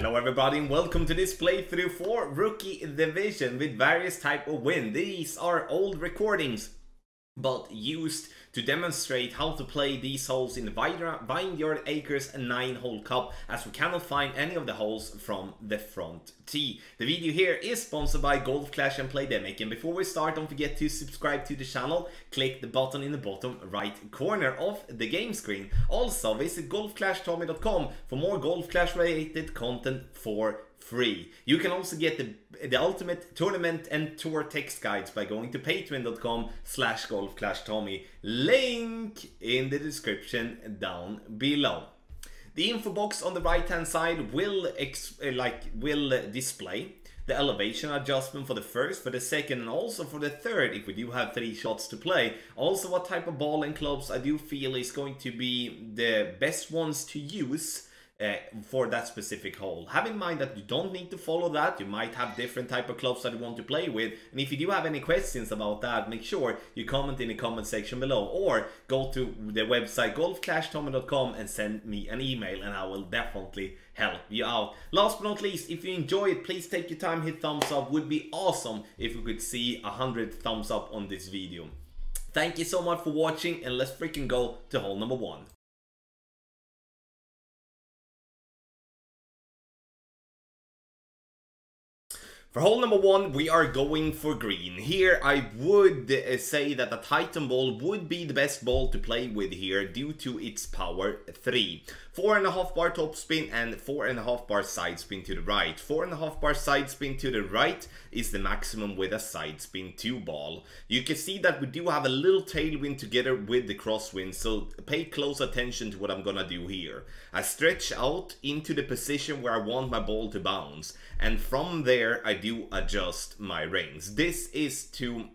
Hello everybody and welcome to this playthrough for Rookie Division with various type of win. These are old recordings but used to demonstrate how to play these holes in the Vineyard Acres 9 hole cup as we cannot find any of the holes from the front tee. The video here is sponsored by Golf Clash and Playdemic and before we start don't forget to subscribe to the channel, click the button in the bottom right corner of the game screen. Also visit golfclashtommy.com for more Golf Clash related content for free. You can also get the, the ultimate tournament and tour text guides by going to patreon.com slash golfclashtommy. Link in the description down below. The info box on the right hand side will uh, like will display the elevation adjustment for the first, for the second, and also for the third, if we do have three shots to play. Also, what type of ball and clubs I do feel is going to be the best ones to use uh, for that specific hole. Have in mind that you don't need to follow that. You might have different type of clubs that you want to play with. And if you do have any questions about that, make sure you comment in the comment section below or go to the website golfclashtommy.com and send me an email and I will definitely help you out. Last but not least, if you enjoy it, please take your time, hit thumbs up. Would be awesome if we could see a hundred thumbs up on this video. Thank you so much for watching and let's freaking go to hole number one. For hole number one, we are going for green. Here, I would uh, say that the Titan ball would be the best ball to play with here due to its power 3. 4.5 bar top spin and 4.5 bar side spin to the right. 4.5 bar side spin to the right is the maximum with a side spin 2 ball. You can see that we do have a little tailwind together with the crosswind, so pay close attention to what I'm gonna do here. I stretch out into the position where I want my ball to bounce, and from there I do adjust my reins. This is to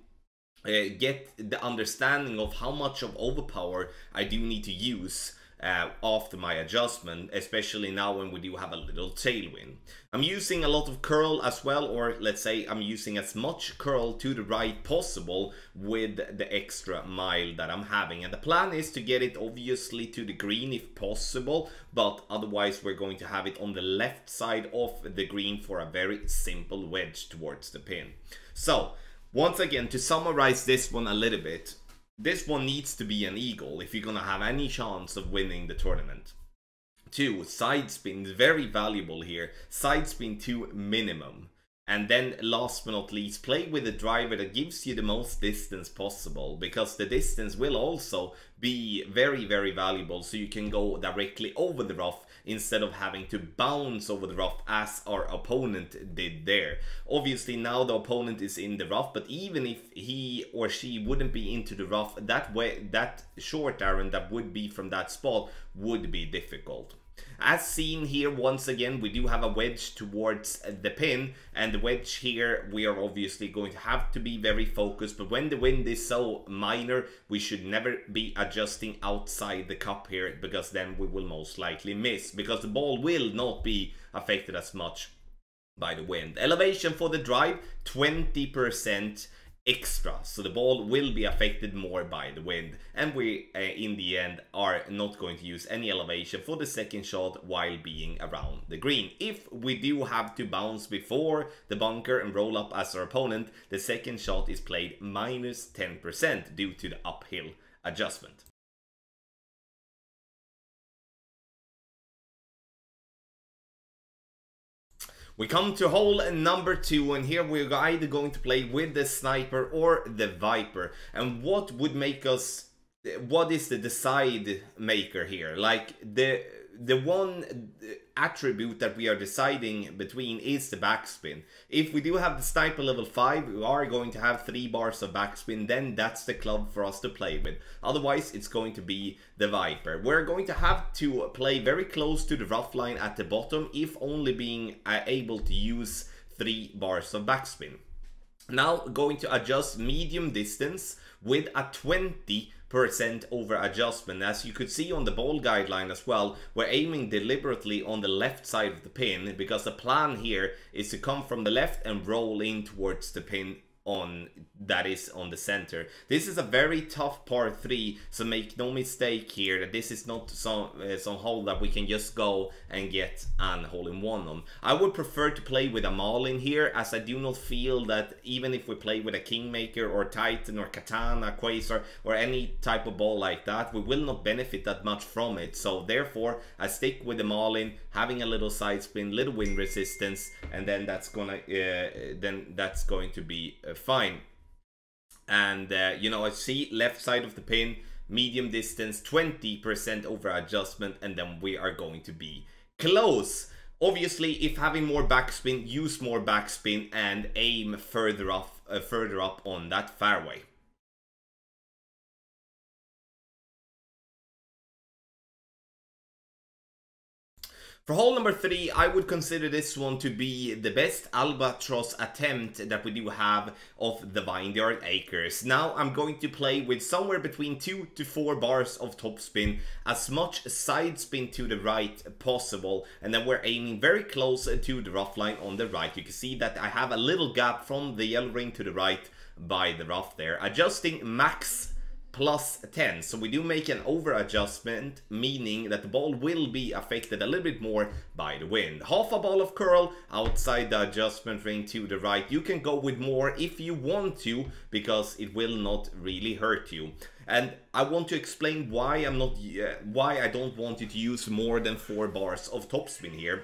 uh, get the understanding of how much of overpower I do need to use uh, after my adjustment, especially now when we do have a little tailwind. I'm using a lot of curl as well, or let's say I'm using as much curl to the right possible with the extra mile that I'm having. And the plan is to get it obviously to the green if possible, but otherwise we're going to have it on the left side of the green for a very simple wedge towards the pin. So, once again, to summarize this one a little bit, this one needs to be an eagle if you're gonna have any chance of winning the tournament. Two, side spin is very valuable here. Side spin two minimum. And then last but not least, play with a driver that gives you the most distance possible because the distance will also be very, very valuable so you can go directly over the rough instead of having to bounce over the rough as our opponent did there. Obviously now the opponent is in the rough, but even if he or she wouldn't be into the rough, that way that short iron that would be from that spot would be difficult. As seen here, once again, we do have a wedge towards uh, the pin, and the wedge here, we are obviously going to have to be very focused, but when the wind is so minor, we should never be adjusting outside the cup here, because then we will most likely miss, because the ball will not be affected as much by the wind. Elevation for the drive, 20% extra. So the ball will be affected more by the wind. And we uh, in the end are not going to use any elevation for the second shot while being around the green. If we do have to bounce before the bunker and roll up as our opponent the second shot is played minus 10% due to the uphill adjustment We come to hole number two and here we're either going to play with the sniper or the viper. And what would make us, what is the decide maker here? Like the the one attribute that we are deciding between is the backspin. If we do have the sniper level 5, we are going to have 3 bars of backspin, then that's the club for us to play with. Otherwise, it's going to be the Viper. We're going to have to play very close to the rough line at the bottom, if only being uh, able to use 3 bars of backspin. Now, going to adjust medium distance with a 20 percent over adjustment. As you could see on the ball guideline as well, we're aiming deliberately on the left side of the pin because the plan here is to come from the left and roll in towards the pin on that is on the center. This is a very tough par 3, so make no mistake here that this is not some, uh, some hole that we can just go and get an hole-in-one on. I would prefer to play with a Marlin here, as I do not feel that even if we play with a Kingmaker or Titan or Katana, Quasar, or any type of ball like that, we will not benefit that much from it. So therefore, I stick with the Marlin, having a little side spin, little wind resistance, and then that's gonna, uh, then that's going to be uh, fine. And, uh, you know, I see left side of the pin, medium distance, 20% over adjustment, and then we are going to be close. Obviously, if having more backspin, use more backspin and aim further up, uh, further up on that fairway. For hole number three, I would consider this one to be the best albatross attempt that we do have of the Vineyard Acres. Now I'm going to play with somewhere between two to four bars of topspin, as much side spin to the right possible, and then we're aiming very close to the rough line on the right. You can see that I have a little gap from the yellow ring to the right by the rough there. Adjusting max plus 10. So we do make an over adjustment, meaning that the ball will be affected a little bit more by the wind. Half a ball of curl outside the adjustment ring to the right. You can go with more if you want to, because it will not really hurt you. And I want to explain why I'm not, uh, why I don't want you to use more than four bars of topspin here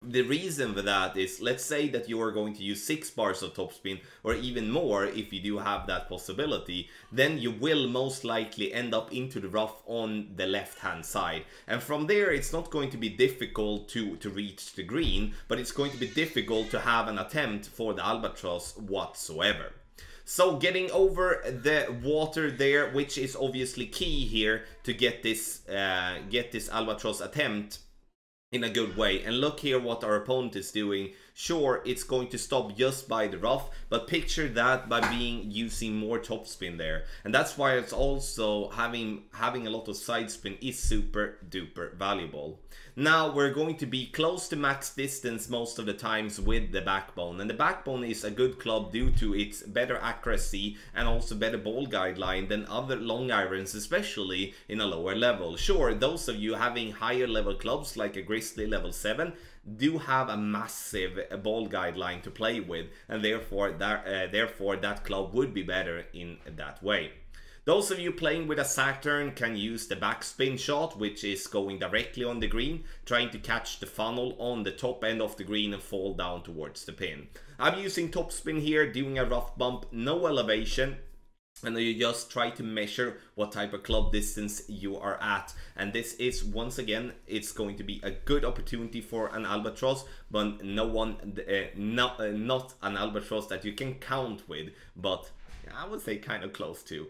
the reason for that is, let's say that you are going to use 6 bars of topspin, or even more if you do have that possibility, then you will most likely end up into the rough on the left hand side. And from there it's not going to be difficult to, to reach the green, but it's going to be difficult to have an attempt for the Albatross whatsoever. So getting over the water there, which is obviously key here to get this uh, get this Albatross attempt in a good way. And look here what our opponent is doing. Sure, it's going to stop just by the rough, but picture that by being using more topspin there. And that's why it's also having having a lot of side spin is super duper valuable. Now we're going to be close to max distance most of the times with the backbone. And the backbone is a good club due to its better accuracy and also better ball guideline than other long irons, especially in a lower level. Sure, those of you having higher level clubs like a Grizzly level 7 do have a massive ball guideline to play with and therefore that, uh, therefore that club would be better in that way. Those of you playing with a Saturn can use the backspin shot, which is going directly on the green, trying to catch the funnel on the top end of the green and fall down towards the pin. I'm using topspin here, doing a rough bump, no elevation, and then you just try to measure what type of club distance you are at. And this is once again it's going to be a good opportunity for an albatross but no one uh, not, uh, not an albatross that you can count with but i would say kind of close to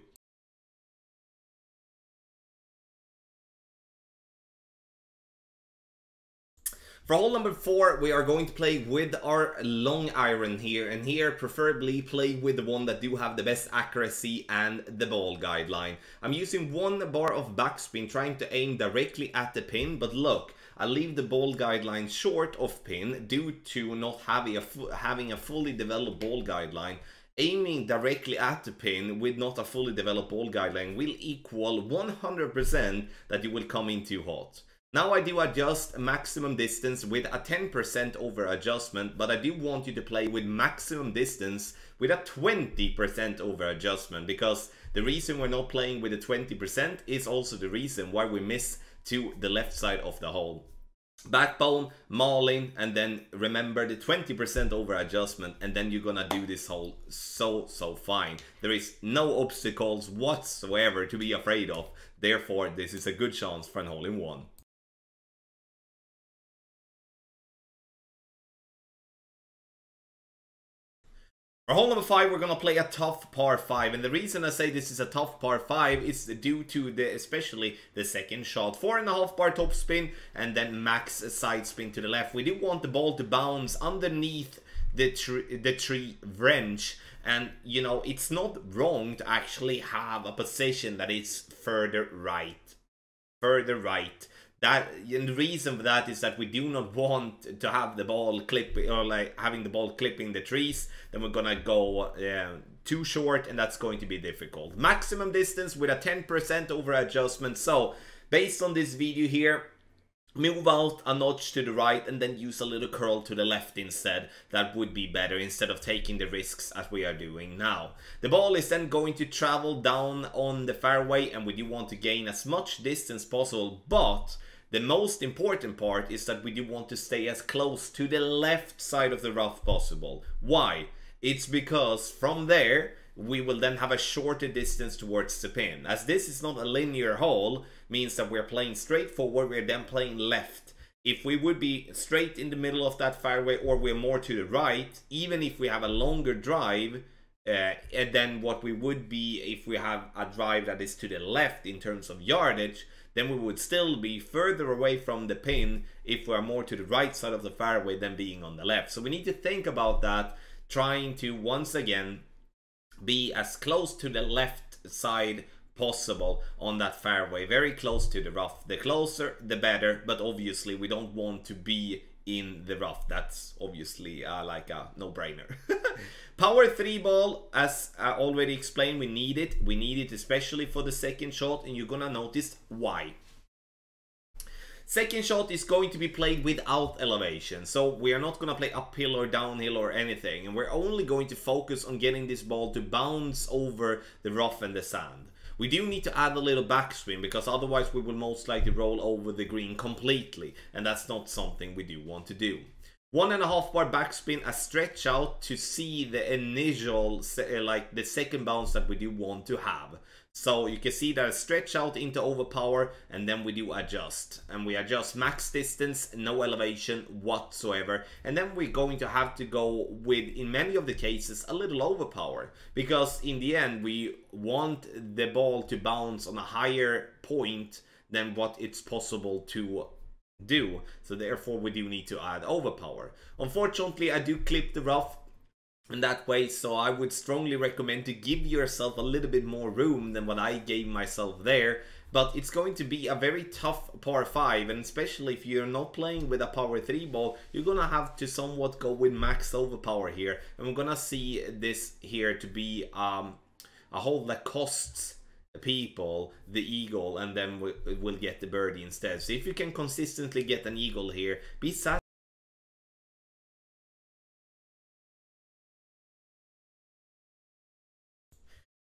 For hole number four, we are going to play with our long iron here, and here preferably play with the one that do have the best accuracy and the ball guideline. I'm using one bar of backspin, trying to aim directly at the pin, but look, I leave the ball guideline short of pin due to not having a, having a fully developed ball guideline aiming directly at the pin with not a fully developed ball guideline will equal 100% that you will come in too hot. Now I do adjust maximum distance with a 10% over adjustment, but I do want you to play with maximum distance with a 20% over adjustment because the reason we're not playing with a 20% is also the reason why we miss to the left side of the hole. Backbone, Marlin, and then remember the 20% over adjustment, and then you're gonna do this hole so, so fine. There is no obstacles whatsoever to be afraid of. Therefore, this is a good chance for an hole-in-one. For hole number 5 we're gonna play a tough par 5 and the reason I say this is a tough par 5 is due to the especially the second shot. Four and a half bar top spin and then max side spin to the left. We do want the ball to bounce underneath the tree, the tree wrench and you know it's not wrong to actually have a position that is further right. Further right that and the reason for that is that we do not want to have the ball clipping or like having the ball clipping the trees then we're gonna go uh, too short and that's going to be difficult maximum distance with a 10% over adjustment so based on this video here move out a notch to the right and then use a little curl to the left instead. That would be better instead of taking the risks as we are doing now. The ball is then going to travel down on the fairway and we do want to gain as much distance possible but the most important part is that we do want to stay as close to the left side of the rough possible. Why? It's because from there we will then have a shorter distance towards the pin. As this is not a linear hole, means that we're playing straight forward, we're then playing left. If we would be straight in the middle of that fairway or we're more to the right, even if we have a longer drive, uh, than what we would be if we have a drive that is to the left in terms of yardage, then we would still be further away from the pin if we're more to the right side of the fairway than being on the left. So we need to think about that, trying to once again be as close to the left side possible on that fairway very close to the rough the closer the better but obviously we don't want to be in the rough. That's obviously uh, like a no-brainer. Power 3 ball as I already explained we need it. We need it especially for the second shot and you're gonna notice why. Second shot is going to be played without elevation, so we are not to play uphill or downhill or anything, and we're only going to focus on getting this ball to bounce over the rough and the sand. We do need to add a little backspin because otherwise we will most likely roll over the green completely and that's not something we do want to do. One and a half bar backspin, a stretch out to see the initial, like the second bounce that we do want to have. So you can see that I stretch out into overpower and then we do adjust. And we adjust max distance, no elevation whatsoever. And then we're going to have to go with, in many of the cases, a little overpower. Because in the end, we want the ball to bounce on a higher point than what it's possible to do. So therefore we do need to add overpower. Unfortunately, I do clip the rough in that way. So i would strongly recommend to give yourself a little bit more room than what i gave myself there. But it's going to be a very tough par 5 and especially if you're not playing with a power 3 ball you're gonna have to somewhat go with max overpower here. And we're gonna see this here to be um, a hole that costs people the eagle and then we'll get the birdie instead. So if you can consistently get an eagle here be satisfied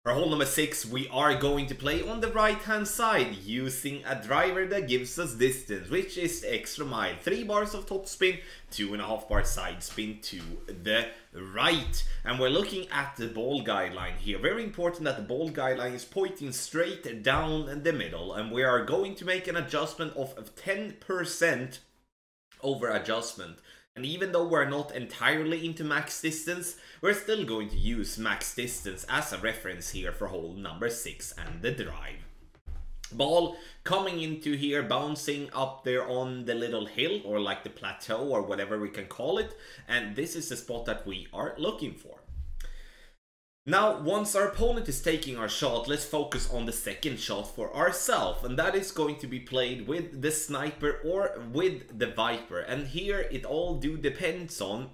For hole number 6, we are going to play on the right hand side using a driver that gives us distance, which is extra mile. 3 bars of top spin, 2.5 bar side spin to the right. And we're looking at the ball guideline here. Very important that the ball guideline is pointing straight down in the middle. And we are going to make an adjustment of 10% over adjustment. And even though we're not entirely into max distance, we're still going to use max distance as a reference here for hole number 6 and the drive. Ball coming into here, bouncing up there on the little hill or like the plateau or whatever we can call it. And this is the spot that we are looking for. Now, once our opponent is taking our shot, let's focus on the second shot for ourselves. And that is going to be played with the Sniper or with the Viper. And here it all do depends on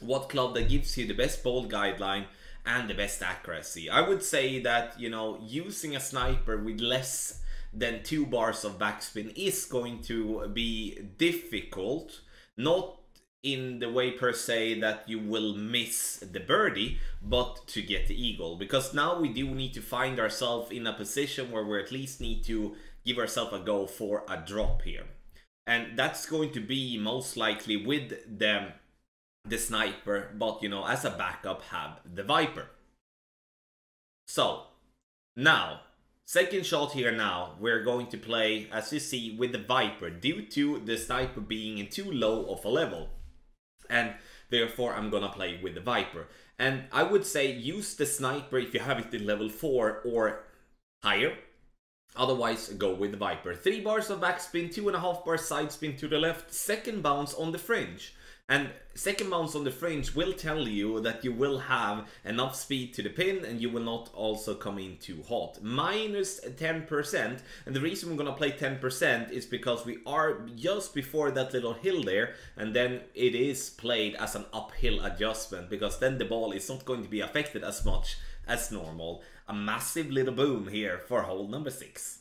what club that gives you the best ball guideline and the best accuracy. I would say that, you know, using a Sniper with less than two bars of backspin is going to be difficult. Not in the way per se that you will miss the birdie, but to get the eagle. Because now we do need to find ourselves in a position where we at least need to give ourselves a go for a drop here. And that's going to be most likely with the, the sniper, but you know, as a backup have the viper. So, now, second shot here now, we're going to play, as you see, with the viper, due to the sniper being in too low of a level and therefore I'm gonna play with the Viper. And I would say use the Sniper if you have it in level 4 or higher. Otherwise, go with the Viper. 3 bars of backspin, 2.5 bars side spin to the left, second bounce on the fringe. And second bounce on the fringe will tell you that you will have enough speed to the pin and you will not also come in too hot. Minus 10%, and the reason we're gonna play 10% is because we are just before that little hill there, and then it is played as an uphill adjustment, because then the ball is not going to be affected as much as normal. A massive little boom here for hole number 6.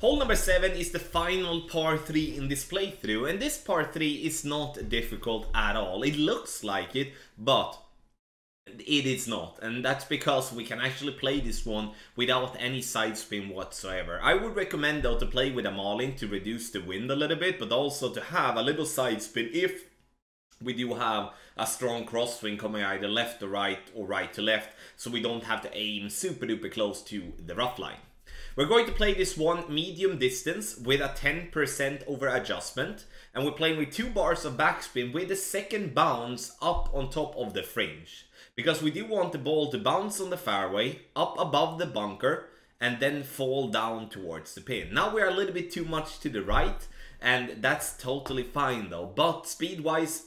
Hole number 7 is the final par 3 in this playthrough and this par 3 is not difficult at all. It looks like it, but it is not and that's because we can actually play this one without any side spin whatsoever. I would recommend though to play with a Marlin to reduce the wind a little bit but also to have a little side spin if we do have a strong crosswind coming either left to right or right to left so we don't have to aim super duper close to the rough line. We're going to play this one medium distance with a 10% over adjustment. And we're playing with two bars of backspin with the second bounce up on top of the fringe. Because we do want the ball to bounce on the fairway, up above the bunker, and then fall down towards the pin. Now we're a little bit too much to the right, and that's totally fine though. But speed-wise,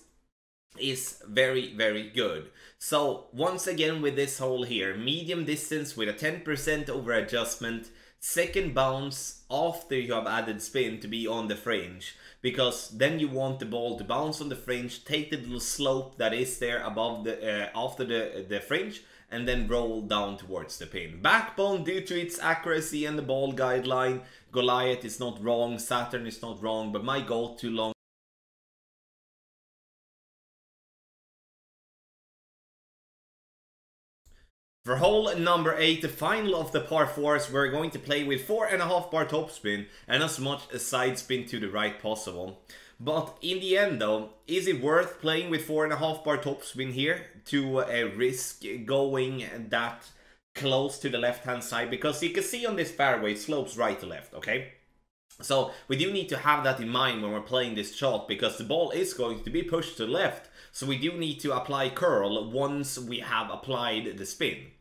is very, very good. So once again with this hole here, medium distance with a 10% over adjustment, second bounce after you have added spin to be on the fringe. Because then you want the ball to bounce on the fringe take the little slope that is there above the uh, after the the fringe and then roll down towards the pin. Backbone due to its accuracy and the ball guideline goliath is not wrong saturn is not wrong but my goal too long For hole number 8, the final of the par 4s, we're going to play with 4.5 bar topspin and as much a side spin to the right possible. But in the end though, is it worth playing with 4.5 bar topspin here to uh, risk going that close to the left hand side? Because you can see on this fairway it slopes right to left, okay? So we do need to have that in mind when we're playing this shot because the ball is going to be pushed to the left. So we do need to apply curl once we have applied the spin.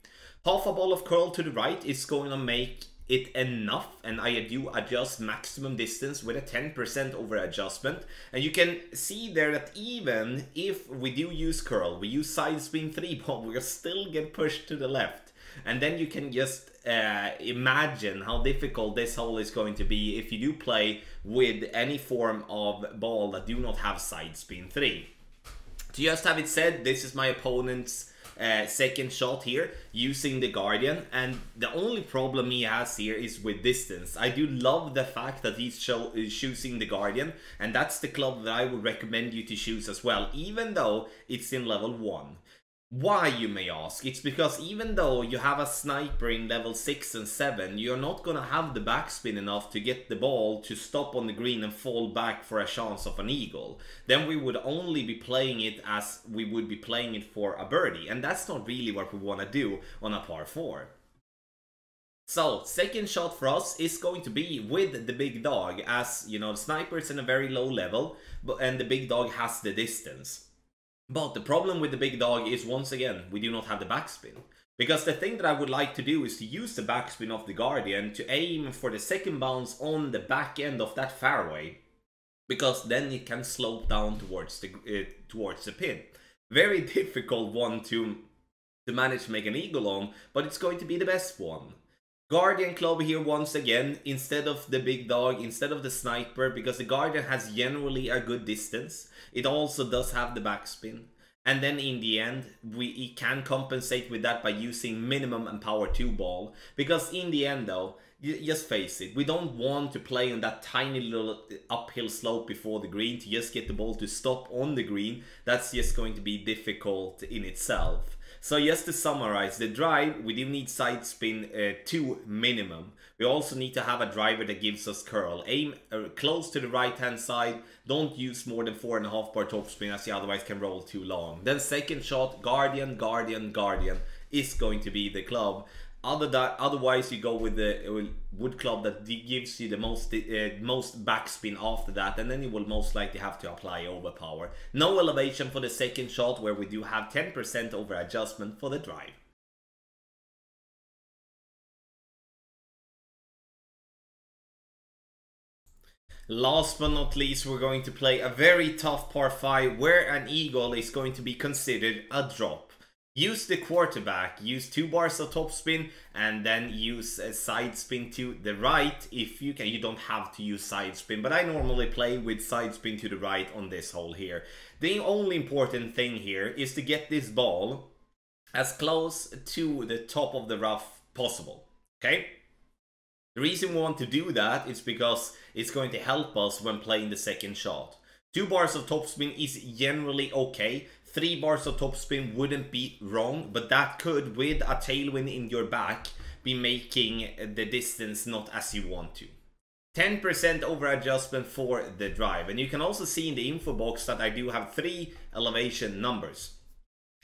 Half a ball of curl to the right is going to make it enough and I do adjust maximum distance with a 10% over adjustment and you can see there that even if we do use curl, we use side spin 3 but we'll still get pushed to the left and then you can just uh, imagine how difficult this hole is going to be if you do play with any form of ball that do not have side spin 3. To just have it said, this is my opponent's uh, second shot here using the Guardian and the only problem he has here is with distance. I do love the fact that he's show, choosing the Guardian and that's the club that I would recommend you to choose as well even though it's in level 1. Why, you may ask? It's because even though you have a sniper in level 6 and 7, you're not gonna have the backspin enough to get the ball to stop on the green and fall back for a chance of an eagle. Then we would only be playing it as we would be playing it for a birdie, and that's not really what we wanna do on a par 4. So, second shot for us is going to be with the big dog, as, you know, the sniper is in a very low level, but and the big dog has the distance. But the problem with the big dog is once again, we do not have the backspin. Because the thing that I would like to do is to use the backspin of the Guardian to aim for the second bounce on the back end of that fairway. Because then it can slope down towards the uh, towards the pin. Very difficult one to to manage to make an eagle on, but it's going to be the best one. Guardian Club here once again, instead of the big dog, instead of the sniper, because the Guardian has generally a good distance. It also does have the backspin. And then in the end, we can compensate with that by using minimum and power 2 ball. Because in the end though, just face it, we don't want to play on that tiny little uh, uphill slope before the green to just get the ball to stop on the green. That's just going to be difficult in itself. So just to summarize, the drive, we do need side spin uh, 2 minimum. We also need to have a driver that gives us curl. Aim uh, close to the right hand side, don't use more than 4.5 bar topspin as you otherwise can roll too long. Then second shot, Guardian, Guardian, Guardian is going to be the club. Other that, otherwise, you go with the wood club that gives you the most uh, most backspin after that, and then you will most likely have to apply overpower. No elevation for the second shot, where we do have 10% over adjustment for the drive. Last but not least, we're going to play a very tough par 5 where an eagle is going to be considered a drop. Use the quarterback, use two bars of topspin and then use a side spin to the right if you can. You don't have to use side spin, but I normally play with side spin to the right on this hole here. The only important thing here is to get this ball as close to the top of the rough possible, okay? The reason we want to do that is because it's going to help us when playing the second shot. Two bars of topspin is generally okay, three bars of topspin wouldn't be wrong, but that could, with a tailwind in your back, be making the distance not as you want to. 10% over adjustment for the drive. And you can also see in the info box that I do have three elevation numbers.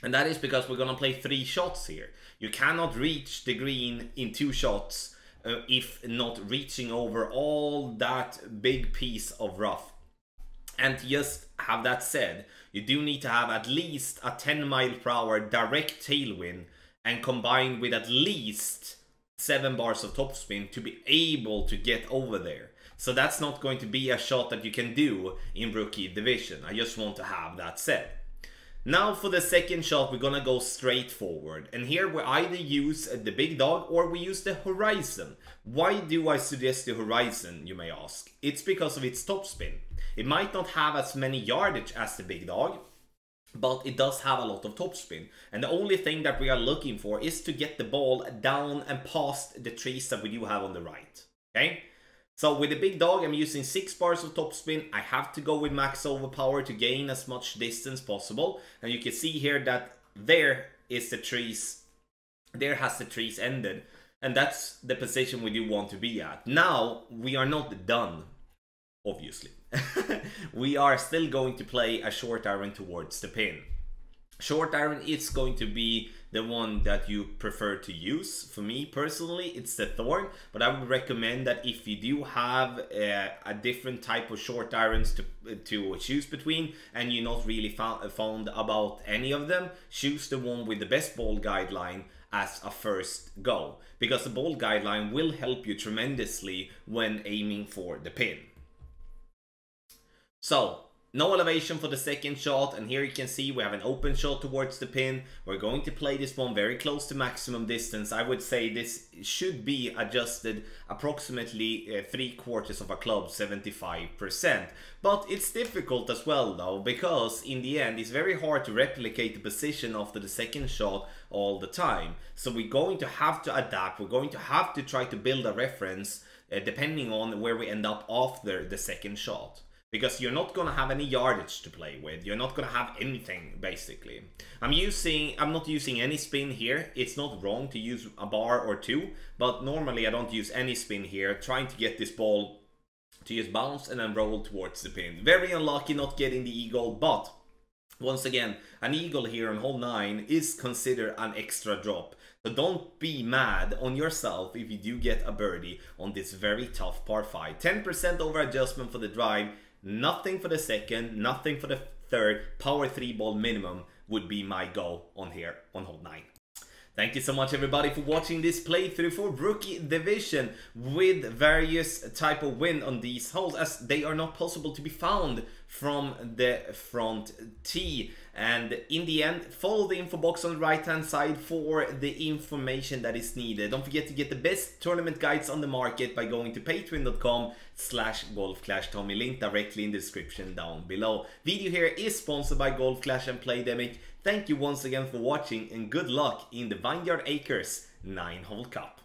And that is because we're going to play three shots here. You cannot reach the green in two shots uh, if not reaching over all that big piece of rough. And just have that said, you do need to have at least a 10 mile per hour direct tailwind and combined with at least 7 bars of topspin to be able to get over there. So that's not going to be a shot that you can do in rookie division. I just want to have that said. Now for the second shot, we're gonna go straight forward. And here we either use the big dog or we use the horizon. Why do I suggest the horizon, you may ask? It's because of its topspin. It might not have as many yardage as the big dog, but it does have a lot of topspin. And the only thing that we are looking for is to get the ball down and past the trees that we do have on the right. Okay? So with the big dog, I'm using 6 bars of topspin. I have to go with max overpower to gain as much distance possible. And you can see here that there is the trees, there has the trees ended. And that's the position we do want to be at. Now, we are not done, obviously. we are still going to play a short iron towards the pin. Short iron is going to be the one that you prefer to use. For me personally, it's the Thorn, but I would recommend that if you do have uh, a different type of short irons to, to choose between and you're not really found, about any of them, choose the one with the best ball guideline as a first go because the ball guideline will help you tremendously when aiming for the pin. So no elevation for the second shot and here you can see we have an open shot towards the pin. We're going to play this one very close to maximum distance. I would say this should be adjusted approximately uh, 3 quarters of a club, 75%. But it's difficult as well though because in the end it's very hard to replicate the position after the second shot all the time. So we're going to have to adapt, we're going to have to try to build a reference uh, depending on where we end up after the second shot because you're not gonna have any yardage to play with. You're not gonna have anything basically. I'm using, I'm not using any spin here. It's not wrong to use a bar or two, but normally I don't use any spin here, trying to get this ball to just bounce and then roll towards the pin. Very unlucky not getting the eagle, but once again, an eagle here on hole 9 is considered an extra drop. So don't be mad on yourself if you do get a birdie on this very tough par 5. 10% over adjustment for the drive, Nothing for the second, nothing for the third. Power 3 ball minimum would be my goal on here on hole 9. Thank you so much everybody for watching this playthrough for Rookie Division with various type of win on these holes as they are not possible to be found from the front tee. And in the end, follow the info box on the right hand side for the information that is needed. Don't forget to get the best tournament guides on the market by going to patreon.com slash golf clash golfclashtommy link directly in the description down below. Video here is sponsored by Golf Clash and Playdemic. Thank you once again for watching and good luck in the Vineyard Acres 9 Hole Cup.